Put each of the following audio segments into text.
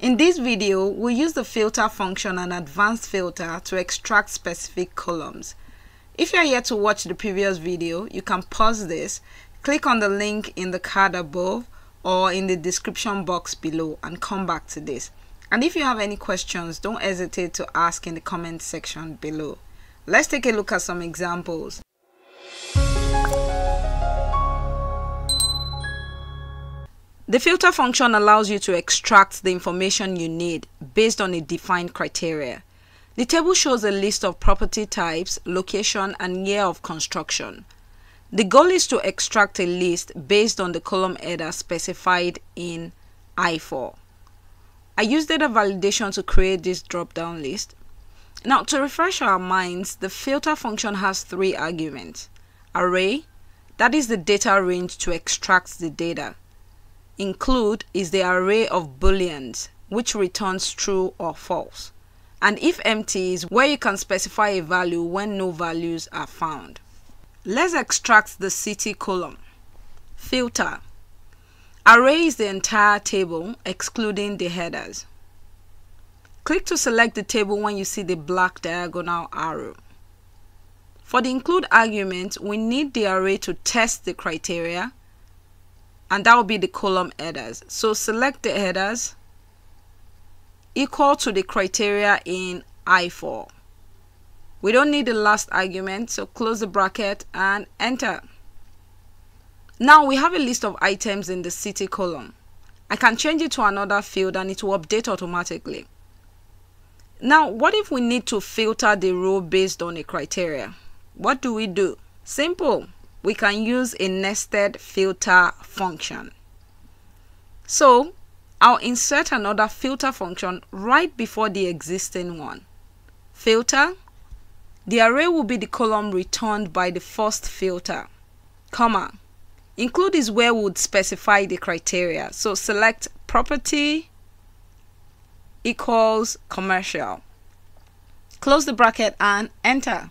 In this video, we'll use the filter function and advanced filter to extract specific columns. If you are yet to watch the previous video, you can pause this, click on the link in the card above or in the description box below and come back to this. And if you have any questions, don't hesitate to ask in the comment section below. Let's take a look at some examples. The filter function allows you to extract the information you need based on a defined criteria. The table shows a list of property types, location, and year of construction. The goal is to extract a list based on the column header specified in I4. I used data validation to create this drop-down list. Now, to refresh our minds, the filter function has three arguments. Array, that is the data range to extract the data include is the array of booleans which returns true or false and if empty is where you can specify a value when no values are found. Let's extract the city column. Filter. Array is the entire table excluding the headers. Click to select the table when you see the black diagonal arrow. For the include argument, we need the array to test the criteria and that will be the column headers. So select the headers equal to the criteria in I4. We don't need the last argument, so close the bracket and enter. Now we have a list of items in the city column. I can change it to another field and it will update automatically. Now, what if we need to filter the row based on a criteria? What do we do? Simple we can use a nested filter function. So I'll insert another filter function right before the existing one. Filter, the array will be the column returned by the first filter, comma. Include is where we would specify the criteria. So select property equals commercial. Close the bracket and enter.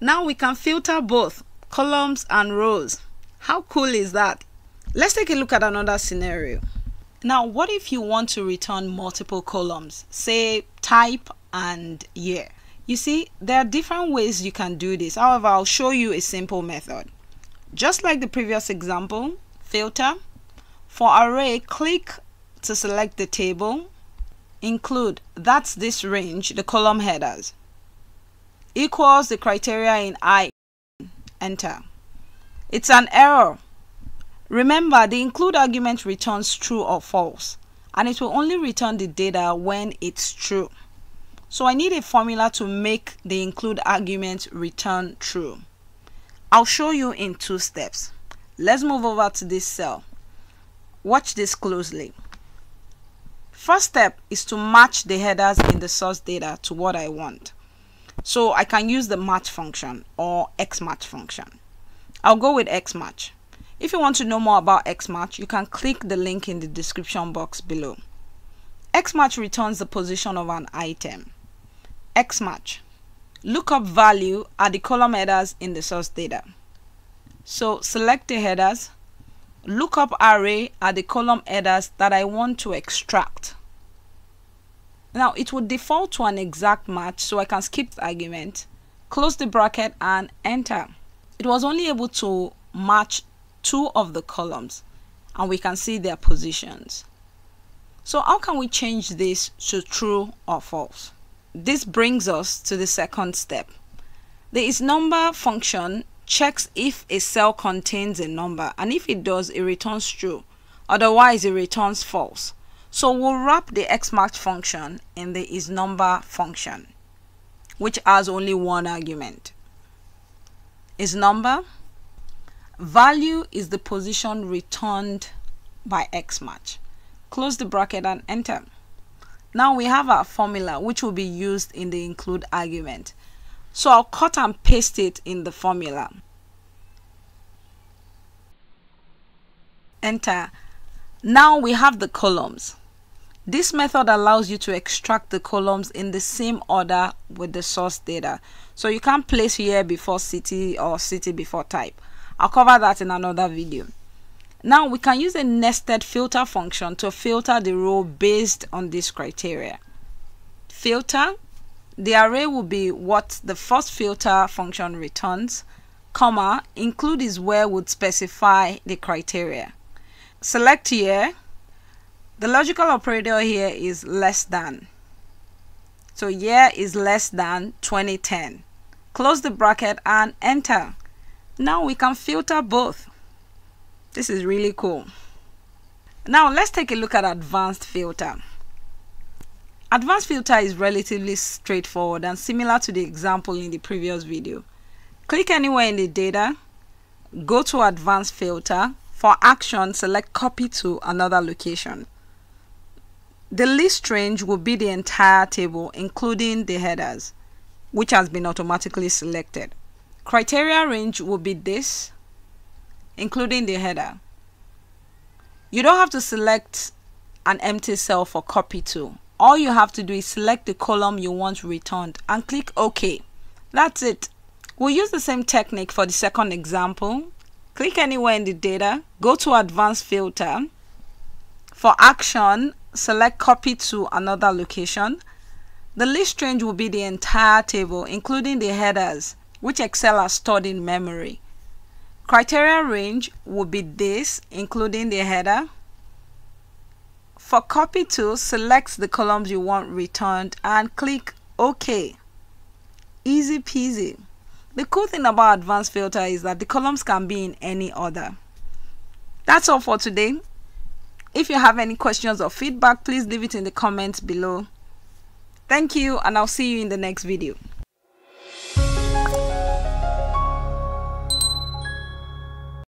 Now we can filter both columns and rows. How cool is that? Let's take a look at another scenario. Now, what if you want to return multiple columns, say type and year? You see, there are different ways you can do this. However, I'll show you a simple method. Just like the previous example, filter. For array, click to select the table. Include, that's this range, the column headers. Equals the criteria in I enter. It's an error. Remember, the include argument returns true or false, and it will only return the data when it's true. So I need a formula to make the include argument return true. I'll show you in two steps. Let's move over to this cell. Watch this closely. First step is to match the headers in the source data to what I want. So I can use the match function or xmatch function. I'll go with xmatch. If you want to know more about xmatch, you can click the link in the description box below. xmatch returns the position of an item. xmatch. Lookup value are the column headers in the source data. So select the headers. Lookup array are the column headers that I want to extract. Now it would default to an exact match so I can skip the argument, close the bracket and enter. It was only able to match two of the columns and we can see their positions. So how can we change this to true or false? This brings us to the second step. The isNumber function checks if a cell contains a number and if it does it returns true otherwise it returns false so we'll wrap the xmatch function in the isNumber function, which has only one argument. IsNumber value is the position returned by xmatch. Close the bracket and enter. Now we have our formula which will be used in the include argument. So I'll cut and paste it in the formula. Enter. Now we have the columns. This method allows you to extract the columns in the same order with the source data. So you can place year before city or city before type. I'll cover that in another video. Now we can use a nested filter function to filter the row based on this criteria. Filter, the array will be what the first filter function returns, comma, include is where would specify the criteria. Select here, the logical operator here is less than. So year is less than 2010. Close the bracket and enter. Now we can filter both. This is really cool. Now let's take a look at advanced filter. Advanced filter is relatively straightforward and similar to the example in the previous video. Click anywhere in the data, go to advanced filter, for action select copy to another location. The list range will be the entire table including the headers which has been automatically selected. Criteria range will be this including the header. You don't have to select an empty cell for copy to. All you have to do is select the column you want returned and click OK. That's it. We'll use the same technique for the second example. Click anywhere in the data, go to advanced filter. For action, select copy to another location. The list range will be the entire table, including the headers, which Excel has stored in memory. Criteria range will be this, including the header. For copy to, select the columns you want returned and click OK. Easy peasy. The cool thing about advanced filter is that the columns can be in any order. That's all for today. If you have any questions or feedback, please leave it in the comments below. Thank you and I'll see you in the next video.